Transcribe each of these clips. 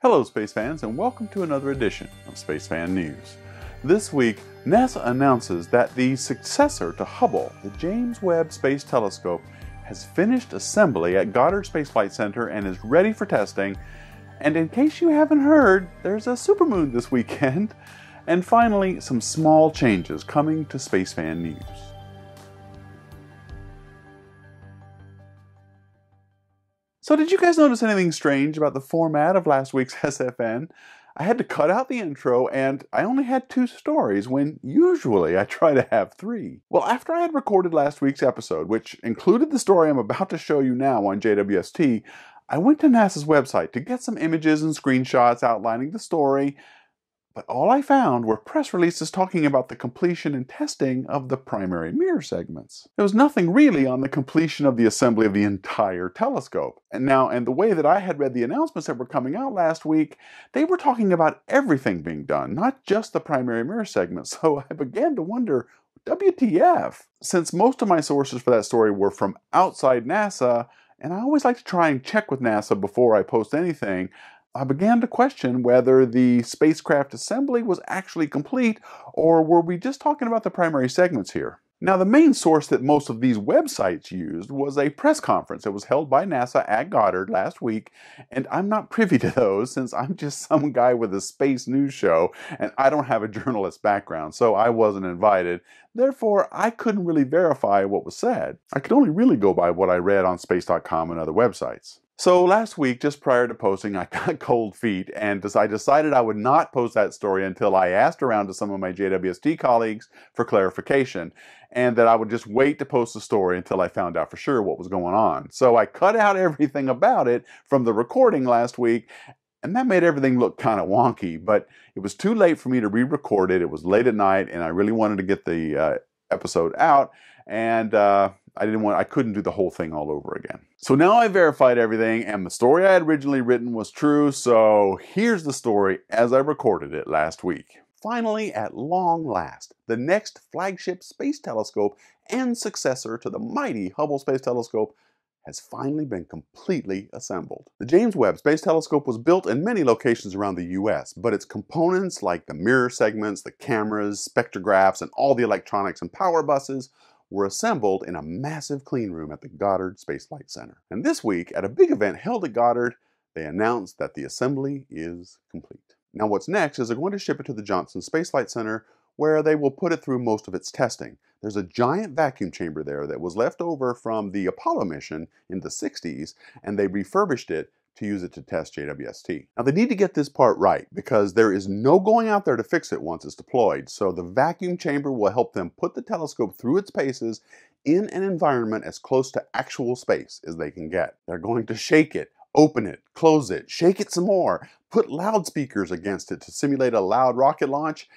Hello, space fans, and welcome to another edition of Space Fan News. This week, NASA announces that the successor to Hubble, the James Webb Space Telescope, has finished assembly at Goddard Space Flight Center and is ready for testing. And in case you haven't heard, there's a supermoon this weekend. And finally, some small changes coming to Space Fan News. So, did you guys notice anything strange about the format of last week's SFN? I had to cut out the intro and I only had two stories when usually I try to have three. Well, after I had recorded last week's episode, which included the story I'm about to show you now on JWST, I went to NASA's website to get some images and screenshots outlining the story but all I found were press releases talking about the completion and testing of the primary mirror segments. There was nothing really on the completion of the assembly of the entire telescope. And now, and the way that I had read the announcements that were coming out last week, they were talking about everything being done, not just the primary mirror segments. So I began to wonder, WTF? Since most of my sources for that story were from outside NASA, and I always like to try and check with NASA before I post anything, I began to question whether the spacecraft assembly was actually complete or were we just talking about the primary segments here. Now, the main source that most of these websites used was a press conference that was held by NASA at Goddard last week, and I'm not privy to those since I'm just some guy with a space news show and I don't have a journalist background, so I wasn't invited. Therefore, I couldn't really verify what was said. I could only really go by what I read on space.com and other websites. So last week, just prior to posting, I got cold feet and I decided I would not post that story until I asked around to some of my JWST colleagues for clarification and that I would just wait to post the story until I found out for sure what was going on. So I cut out everything about it from the recording last week and that made everything look kind of wonky, but it was too late for me to re-record it. It was late at night and I really wanted to get the uh, episode out and uh, I didn't want, I couldn't do the whole thing all over again. So now I verified everything and the story I had originally written was true. So here's the story as I recorded it last week. Finally, at long last, the next flagship space telescope and successor to the mighty Hubble Space Telescope has finally been completely assembled. The James Webb Space Telescope was built in many locations around the US, but its components like the mirror segments, the cameras, spectrographs, and all the electronics and power buses were assembled in a massive clean room at the Goddard Space Flight Center. And this week, at a big event held at Goddard, they announced that the assembly is complete. Now what's next is they're going to ship it to the Johnson Space Flight Center where they will put it through most of its testing. There's a giant vacuum chamber there that was left over from the Apollo mission in the 60s and they refurbished it to use it to test JWST. Now they need to get this part right because there is no going out there to fix it once it's deployed. So the vacuum chamber will help them put the telescope through its paces in an environment as close to actual space as they can get. They're going to shake it, open it, close it, shake it some more, put loudspeakers against it to simulate a loud rocket launch,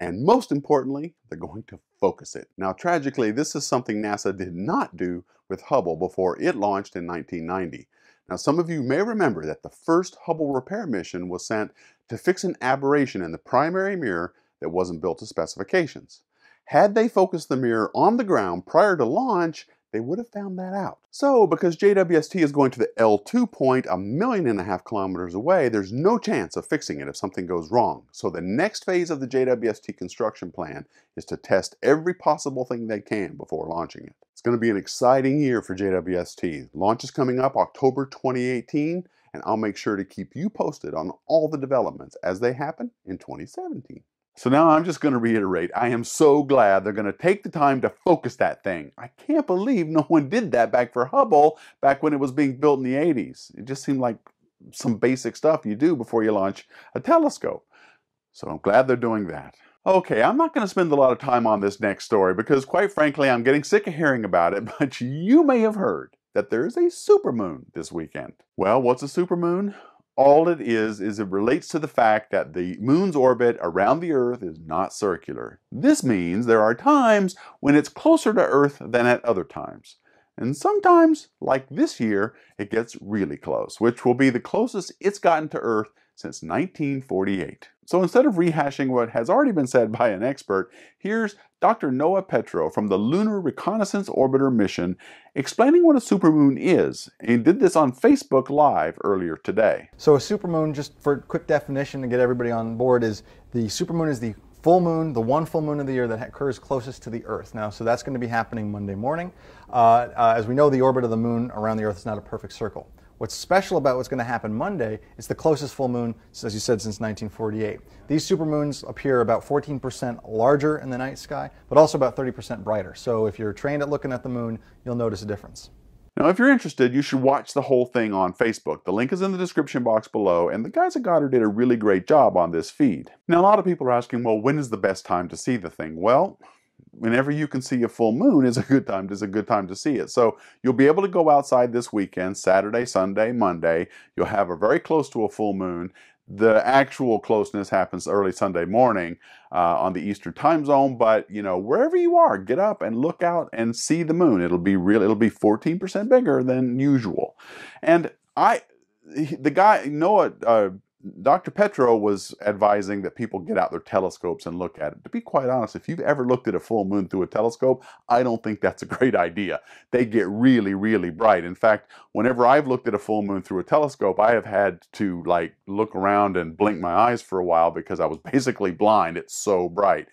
and most importantly, they're going to focus it. Now tragically, this is something NASA did not do with Hubble before it launched in 1990. Now, some of you may remember that the first Hubble repair mission was sent to fix an aberration in the primary mirror that wasn't built to specifications. Had they focused the mirror on the ground prior to launch, they would have found that out. So, because JWST is going to the L2 point a million and a half kilometers away, there's no chance of fixing it if something goes wrong. So the next phase of the JWST construction plan is to test every possible thing they can before launching it. It's going to be an exciting year for JWST. Launch is coming up October 2018, and I'll make sure to keep you posted on all the developments as they happen in 2017. So now I'm just going to reiterate, I am so glad they're going to take the time to focus that thing. I can't believe no one did that back for Hubble back when it was being built in the 80s. It just seemed like some basic stuff you do before you launch a telescope. So I'm glad they're doing that. Okay, I'm not going to spend a lot of time on this next story because quite frankly, I'm getting sick of hearing about it, but you may have heard that there is a supermoon this weekend. Well, what's a supermoon? All it is, is it relates to the fact that the moon's orbit around the Earth is not circular. This means there are times when it's closer to Earth than at other times. And sometimes, like this year, it gets really close, which will be the closest it's gotten to Earth since 1948. So instead of rehashing what has already been said by an expert, here's Dr. Noah Petro from the Lunar Reconnaissance Orbiter mission explaining what a supermoon is. He did this on Facebook Live earlier today. So a supermoon, just for quick definition to get everybody on board, is the supermoon is the full moon, the one full moon of the year that occurs closest to the Earth. Now, so that's going to be happening Monday morning. Uh, uh, as we know, the orbit of the moon around the Earth is not a perfect circle. What's special about what's going to happen Monday is the closest full moon, as you said, since 1948. These supermoons appear about 14% larger in the night sky, but also about 30% brighter. So if you're trained at looking at the moon, you'll notice a difference. Now, if you're interested, you should watch the whole thing on Facebook. The link is in the description box below, and the guys at Goddard did a really great job on this feed. Now, a lot of people are asking, well, when is the best time to see the thing? Well, whenever you can see a full moon is a good time is a good time to see it. So you'll be able to go outside this weekend, Saturday, Sunday, Monday. You'll have a very close to a full moon. The actual closeness happens early Sunday morning uh, on the Eastern time zone, but you know wherever you are, get up and look out and see the moon. It'll be real. It'll be 14% bigger than usual. And I, the guy Noah uh, Dr. Petro was advising that people get out their telescopes and look at it. To be quite honest, if you've ever looked at a full moon through a telescope, I don't think that's a great idea. They get really, really bright. In fact, whenever I've looked at a full moon through a telescope, I have had to like look around and blink my eyes for a while because I was basically blind. It's so bright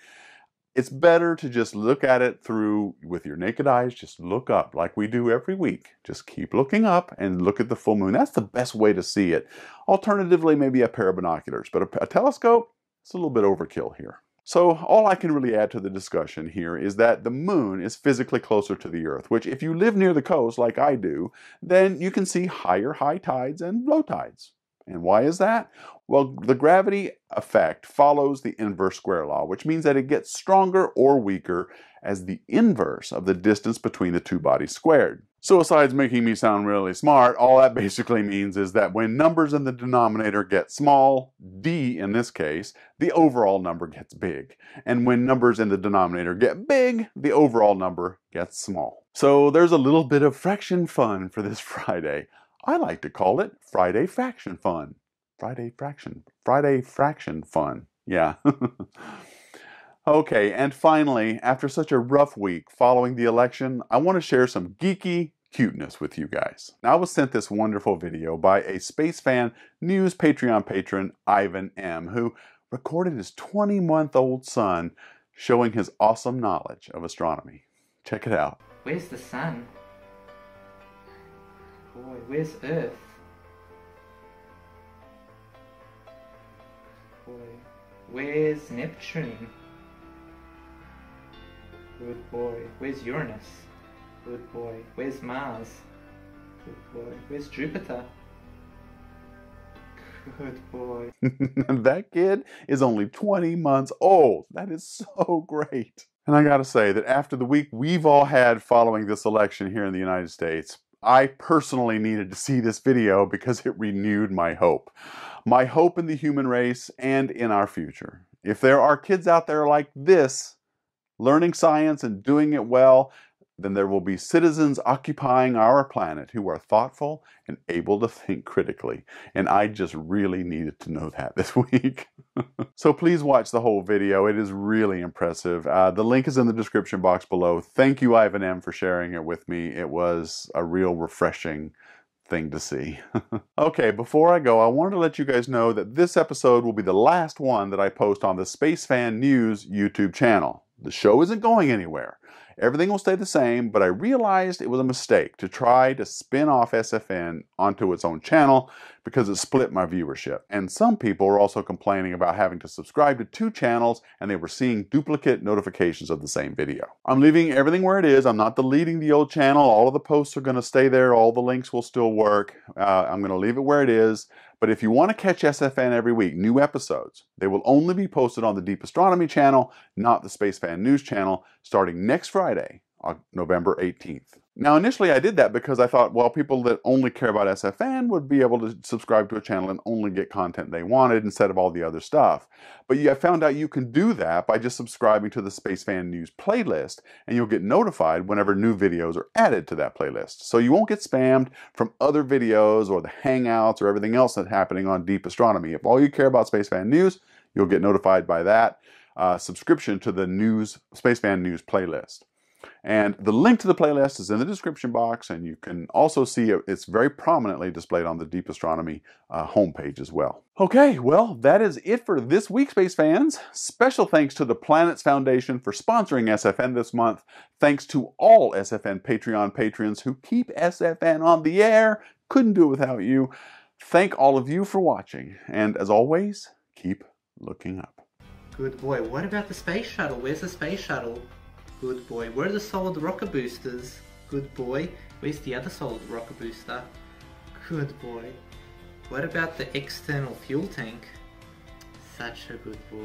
it's better to just look at it through with your naked eyes just look up like we do every week. Just keep looking up and look at the full moon. That's the best way to see it. Alternatively maybe a pair of binoculars but a, a telescope it's a little bit overkill here. So all I can really add to the discussion here is that the moon is physically closer to the earth, which if you live near the coast like I do, then you can see higher high tides and low tides. And why is that? Well, the gravity effect follows the inverse square law, which means that it gets stronger or weaker as the inverse of the distance between the two bodies squared. So besides making me sound really smart, all that basically means is that when numbers in the denominator get small, d in this case, the overall number gets big. And when numbers in the denominator get big, the overall number gets small. So there's a little bit of fraction fun for this Friday. I like to call it Friday Fraction Fun. Friday Fraction. Friday Fraction Fun. Yeah. okay, and finally, after such a rough week following the election, I want to share some geeky cuteness with you guys. Now, I was sent this wonderful video by a Space Fan News Patreon patron, Ivan M., who recorded his 20 month old son showing his awesome knowledge of astronomy. Check it out. Where's the sun? Boy, where's Earth? Boy, where's Neptune? Good boy. Where's Uranus? Good boy. Where's Mars? Good boy. Where's Jupiter? Good boy. that kid is only 20 months old. That is so great. And I gotta say that after the week we've all had following this election here in the United States, I personally needed to see this video because it renewed my hope. My hope in the human race and in our future. If there are kids out there like this, learning science and doing it well, then there will be citizens occupying our planet who are thoughtful and able to think critically. And I just really needed to know that this week. so please watch the whole video. It is really impressive. Uh, the link is in the description box below. Thank you, Ivan M., for sharing it with me. It was a real refreshing thing to see. okay, before I go, I wanted to let you guys know that this episode will be the last one that I post on the Space Fan News YouTube channel. The show isn't going anywhere. Everything will stay the same, but I realized it was a mistake to try to spin off SFN onto its own channel because it split my viewership. And some people were also complaining about having to subscribe to two channels and they were seeing duplicate notifications of the same video. I'm leaving everything where it is. I'm not deleting the old channel. All of the posts are going to stay there. All the links will still work. Uh, I'm going to leave it where it is. But if you want to catch SFN every week, new episodes, they will only be posted on the Deep Astronomy channel, not the Space Fan News channel, starting next Friday, November 18th. Now, initially I did that because I thought, well, people that only care about SFN would be able to subscribe to a channel and only get content they wanted instead of all the other stuff. But I found out you can do that by just subscribing to the Space Fan News playlist, and you'll get notified whenever new videos are added to that playlist. So you won't get spammed from other videos or the Hangouts or everything else that's happening on Deep Astronomy. If all you care about Space Fan News, you'll get notified by that uh, subscription to the News Space Fan News playlist. And the link to the playlist is in the description box, and you can also see it's very prominently displayed on the Deep Astronomy uh, homepage as well. Okay, well, that is it for this week, Space fans. Special thanks to the Planets Foundation for sponsoring SFN this month. Thanks to all SFN Patreon patrons who keep SFN on the air. Couldn't do it without you. Thank all of you for watching, and as always, keep looking up. Good boy. What about the space shuttle? Where's the space shuttle? Good boy. Where are the solid rocket boosters? Good boy. Where's the other solid rocket booster? Good boy. What about the external fuel tank? Such a good boy.